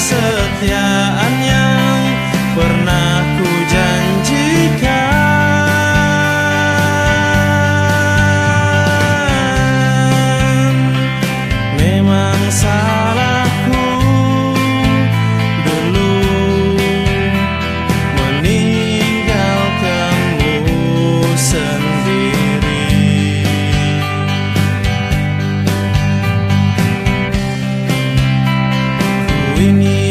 kesetiaannya pernah 给你。